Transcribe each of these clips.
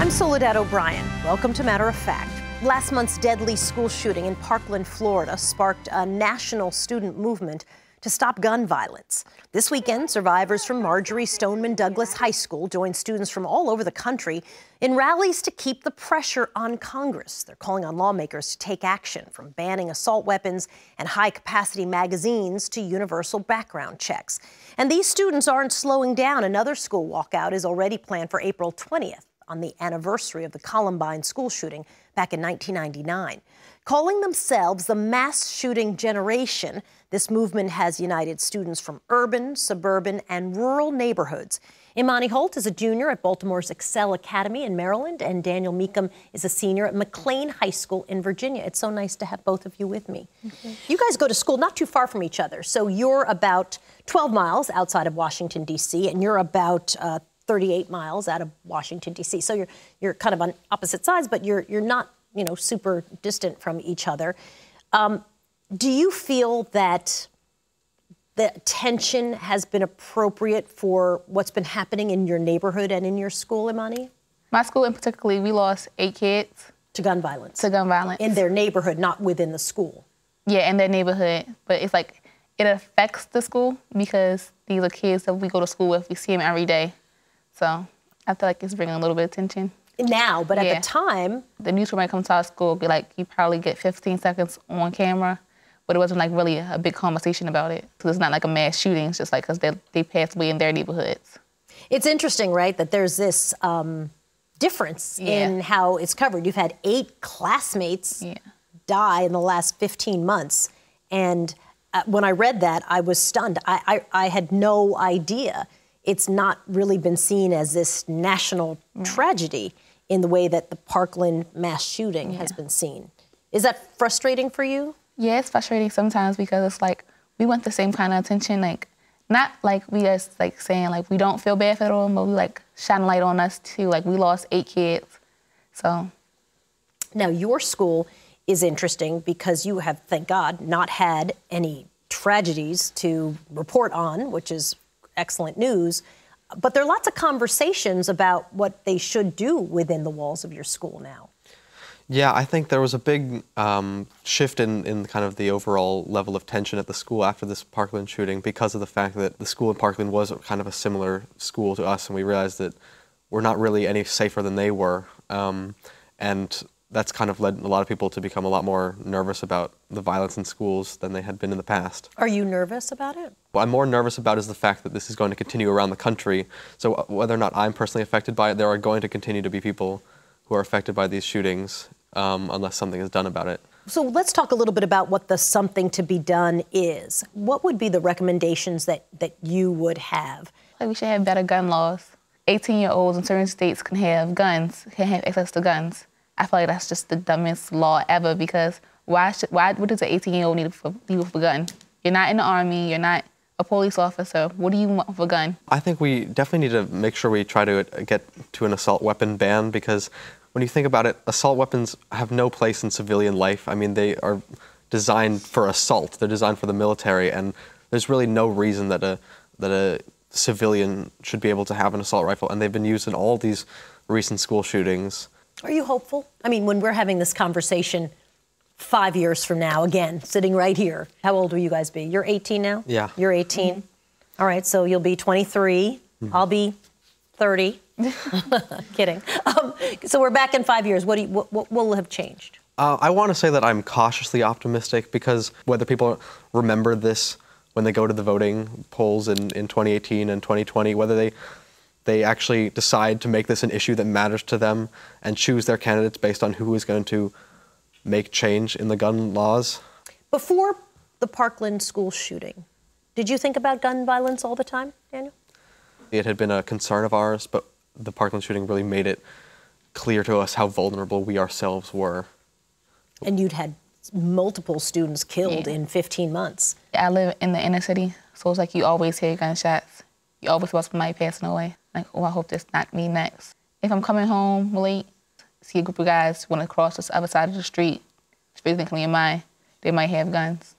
I'm Soledad O'Brien. Welcome to Matter of Fact. Last month's deadly school shooting in Parkland, Florida sparked a national student movement to stop gun violence. This weekend, survivors from Marjory Stoneman Douglas High School joined students from all over the country in rallies to keep the pressure on Congress. They're calling on lawmakers to take action from banning assault weapons and high capacity magazines to universal background checks. And these students aren't slowing down. Another school walkout is already planned for April 20th on the anniversary of the Columbine school shooting back in 1999. Calling themselves the mass shooting generation, this movement has united students from urban, suburban, and rural neighborhoods. Imani Holt is a junior at Baltimore's Excel Academy in Maryland, and Daniel Meakem is a senior at McLean High School in Virginia. It's so nice to have both of you with me. Okay. You guys go to school not too far from each other, so you're about 12 miles outside of Washington, D.C., and you're about uh, 38 miles out of Washington, D.C. So you're, you're kind of on opposite sides, but you're, you're not you know, super distant from each other. Um, do you feel that the tension has been appropriate for what's been happening in your neighborhood and in your school, Imani? My school, in particular, we lost eight kids to gun violence. To gun violence in their neighborhood, not within the school. Yeah, in their neighborhood, but it's like it affects the school because these are kids that we go to school with. We see them every day, so I feel like it's bringing a little bit of tension now, but yeah. at the time, the newsroom might come to our school be like, you probably get 15 seconds on camera, but it wasn't like really a big conversation about it. So it's not like a mass shooting. It's just like because they they passed away in their neighborhoods. It's interesting, right, that there's this um, difference yeah. in how it's covered. You've had eight classmates yeah. die in the last 15 months, and uh, when I read that, I was stunned. I, I, I had no idea. It's not really been seen as this national mm. tragedy in the way that the Parkland mass shooting yeah. has been seen. Is that frustrating for you? Yeah, it's frustrating sometimes because it's like we want the same kind of attention, like not like we just like saying like we don't feel bad for them, but we like shine light on us too. Like we lost eight kids, so. Now your school is interesting because you have, thank God, not had any tragedies to report on, which is excellent news. But there are lots of conversations about what they should do within the walls of your school now. Yeah, I think there was a big um, shift in, in kind of the overall level of tension at the school after this Parkland shooting because of the fact that the school in Parkland was kind of a similar school to us, and we realized that we're not really any safer than they were. Um, and that's kind of led a lot of people to become a lot more nervous about the violence in schools than they had been in the past. Are you nervous about it? What I'm more nervous about is the fact that this is going to continue around the country. So uh, whether or not I'm personally affected by it, there are going to continue to be people who are affected by these shootings um, unless something is done about it. So let's talk a little bit about what the something to be done is. What would be the recommendations that, that you would have? Like we should have better gun laws. 18 year olds in certain states can have guns, can have access to guns. I feel like that's just the dumbest law ever because why should why what does an 18 year old need for for a gun? You're not in the army. You're not a police officer. What do you want with a gun? I think we definitely need to make sure we try to uh, get to an assault weapon ban because when you think about it, assault weapons have no place in civilian life. I mean, they are designed for assault. They're designed for the military, and there's really no reason that a that a civilian should be able to have an assault rifle. And they've been used in all these recent school shootings. Are you hopeful? I mean, when we're having this conversation five years from now, again, sitting right here, how old will you guys be? You're 18 now? Yeah. You're 18? Mm-hmm. All right, so you'll be 23. Mm-hmm. I'll be 30. Kidding. Um, so we're back in five years. What, do you, what, what will have changed? Uh, I want to say that I'm cautiously optimistic because whether people remember this when they go to the voting polls in, in 2018 and 2020, whether they they actually decide to make this an issue that matters to them and choose their candidates based on who is going to make change in the gun laws. Before the Parkland school shooting, did you think about gun violence all the time, Daniel? It had been a concern of ours, but the Parkland shooting really made it clear to us how vulnerable we ourselves were. And you'd had multiple students killed yeah. in 15 months. I live in the inner city, so it's like you always hear gunshots. You always watch somebody passing away. Like, oh, I hope that's not me next. If I'm coming home late, see a group of guys want to cross the other side of the street, physically in mind, they might have guns.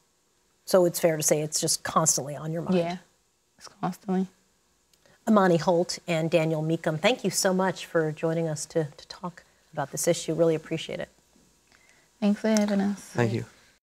So it's fair to say it's just constantly on your mind. Yeah, it's constantly. Imani Holt and Daniel Meakem, thank you so much for joining us to, to talk about this issue. Really appreciate it. Thanks for having us. Thank you.